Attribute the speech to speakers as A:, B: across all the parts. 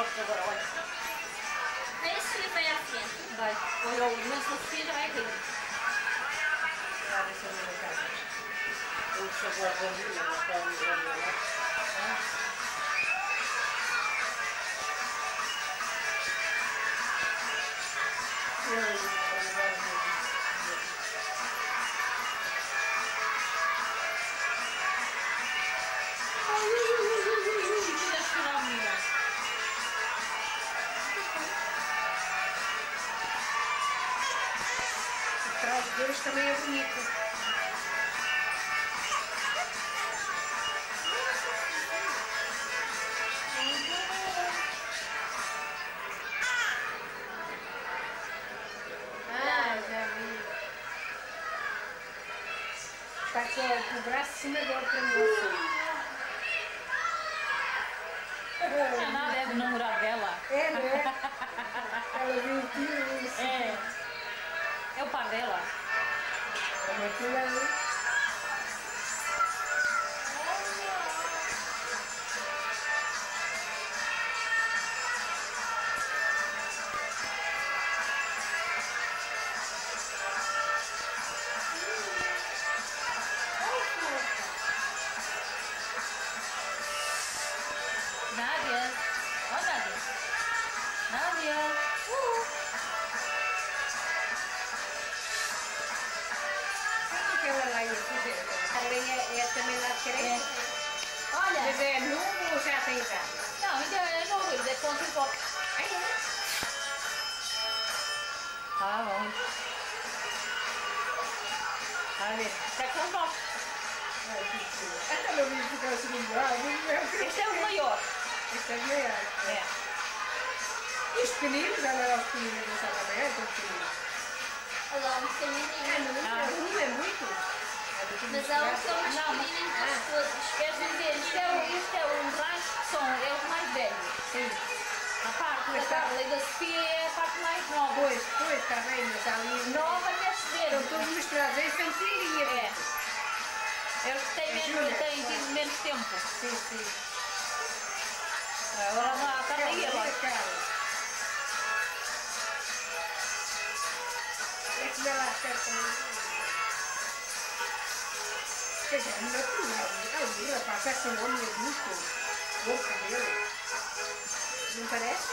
A: Novos agora, olha.
B: Vem se vem à frente.
A: Vai. Olha, o imenso filho já vai aqui.
C: Ah, deixa eu ver a casa. O sabor da vida, não está ali, olha lá.
A: Tira
C: trás deles também é bonito. Ah. Está com, com o braço de dele para mim. Como ela lá fazer? Também é, é também lá de crente?
A: Olha.
C: Mas é novo ou já tem já?
A: Não, ainda é novo, ainda é com cinco. Ah, bom.
C: Ah, ver.
A: Está com um top.
C: Até não vi ficar assim braço.
A: Este é o maior.
C: Este é o maior.
A: É.
C: E os pequeninos, já não é os pequeninos da sala amanhã, estão pequeninos.
B: Olha lá, um
C: É,
B: pequenininho.
C: não,
A: Ah.
C: não é muito. É muito
B: Mas há uns que são mais
A: Não, mas-
B: pequenininhos todos.
A: Quer dizer, isto é, o- é um que são, é os mais velhos.
C: Sim.
A: A parte Carla e da Sofia é a parte mais nova.
C: Pois, pois, está bem, mas há ali...
A: Nova quer
C: Estão
A: dizer.
C: todos misturados, eles são pequenininhos.
A: É. É os que têm, menos, têm tido menos tempo.
C: Sim, sim.
A: Agora não há Carla e ela.
C: Calma. É certo. Quer dizer, não é tudo. Ali, rapaz, parece um homem cabelo. Não parece?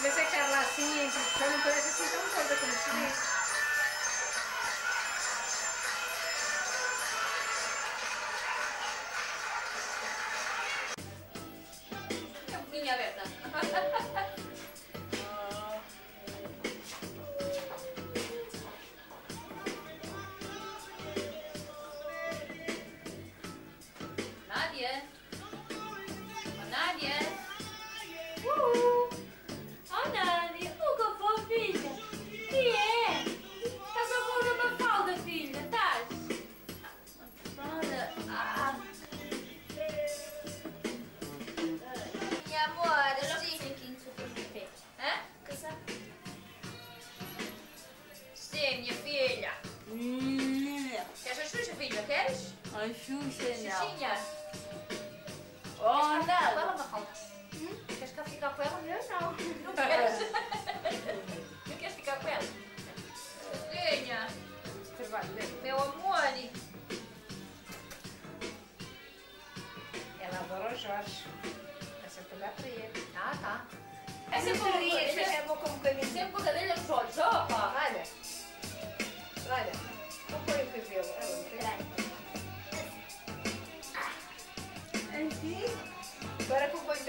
C: Mas é que ela assim, não parece assim tão gorda como se vê.
A: É um Xuxa,
D: não.
A: Xuxinha.
D: Oh,
A: Queres ficar com ela? Hum? Queres cá ficar com ela?
B: Eu não.
A: Não queres? Não queres ficar com ela? Xuxinha.
C: Trabalho?
A: Meu amor.
C: Ela adora o Jorge. É sempre olhar para ele.
A: Ah, tá.
C: É
A: É
C: é bom como um caminho.
A: Sempre a cadeira nos olhos. Opa!
C: Olha, olha, não põe o cabelo.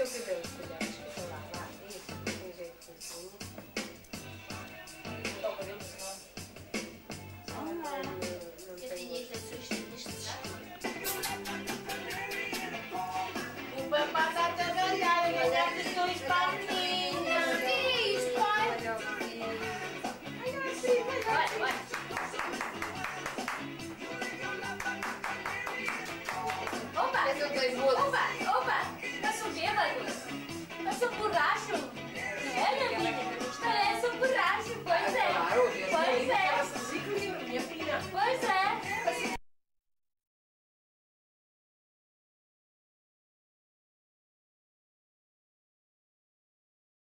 C: Agora compõe o teu cabelo, se calhar. Deixa lá, lá. Isso, tem jeito assim.
A: Dá o cabelo, senão-
C: Não, não, não
B: Eu
C: tem
B: que
D: O eu estou.
B: Que pai?
C: Olha o menino.
A: Vai, vai.
B: Opa!
A: Eu tô dois bolos.
B: Opa!